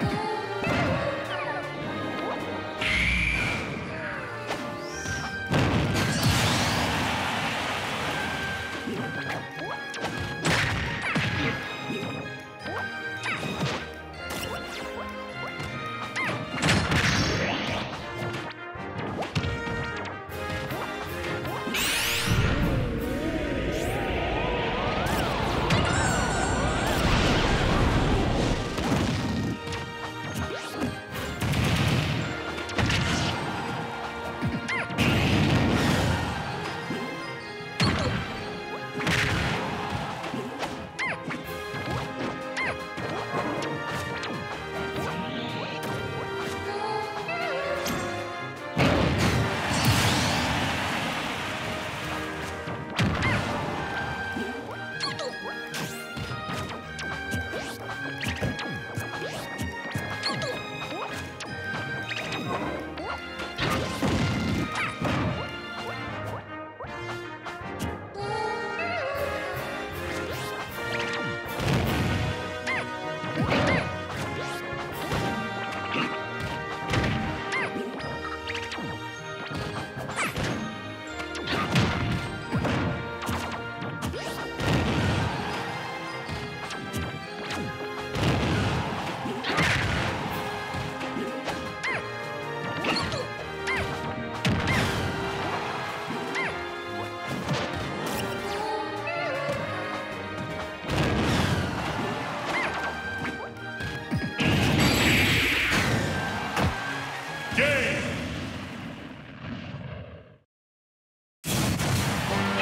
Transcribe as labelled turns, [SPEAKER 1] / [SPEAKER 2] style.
[SPEAKER 1] Ooh,